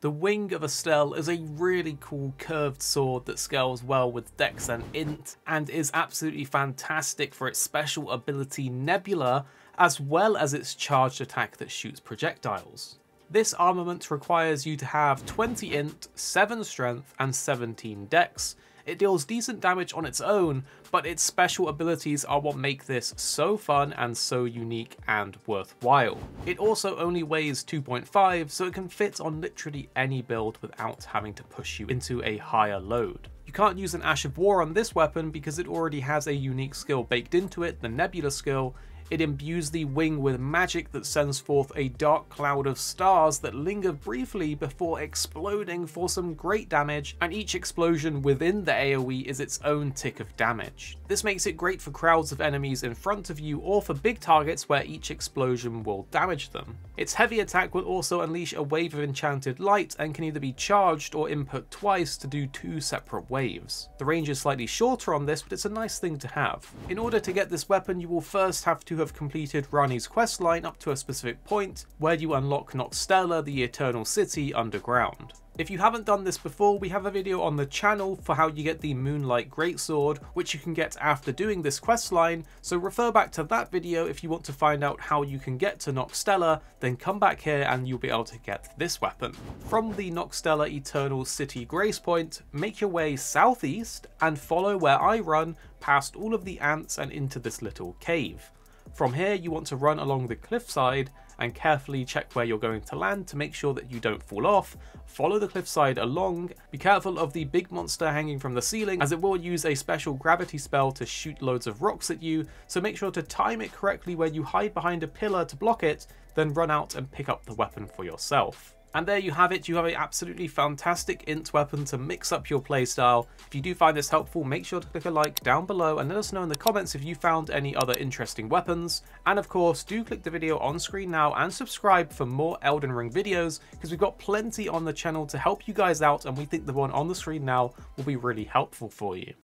The Wing of Astel is a really cool curved sword that scales well with Dex and Int, and is absolutely fantastic for its special ability Nebula, as well as its charged attack that shoots projectiles. This armament requires you to have 20 int, 7 strength, and 17 dex, it deals decent damage on its own, but its special abilities are what make this so fun and so unique and worthwhile. It also only weighs 2.5, so it can fit on literally any build without having to push you into a higher load. You can't use an Ash of War on this weapon because it already has a unique skill baked into it, the Nebula skill, it imbues the wing with magic that sends forth a dark cloud of stars that linger briefly before exploding for some great damage, and each explosion within the AoE is its own tick of damage. This makes it great for crowds of enemies in front of you or for big targets where each explosion will damage them. Its heavy attack will also unleash a wave of enchanted light and can either be charged or input twice to do two separate waves. The range is slightly shorter on this, but it's a nice thing to have. In order to get this weapon, you will first have to have completed Ranni's questline up to a specific point, where you unlock Nokstella, the Eternal City, underground. If you haven't done this before, we have a video on the channel for how you get the Moonlight Greatsword, which you can get after doing this questline, so refer back to that video if you want to find out how you can get to Nokstella, then come back here and you'll be able to get this weapon. From the Nokstella Eternal City Grace Point, make your way southeast and follow where I run past all of the ants and into this little cave. From here you want to run along the cliffside and carefully check where you're going to land to make sure that you don't fall off, follow the cliffside along, be careful of the big monster hanging from the ceiling as it will use a special gravity spell to shoot loads of rocks at you, so make sure to time it correctly where you hide behind a pillar to block it, then run out and pick up the weapon for yourself. And there you have it, you have an absolutely fantastic int weapon to mix up your playstyle. If you do find this helpful, make sure to click a like down below and let us know in the comments if you found any other interesting weapons. And of course, do click the video on screen now and subscribe for more Elden Ring videos, because we've got plenty on the channel to help you guys out and we think the one on the screen now will be really helpful for you.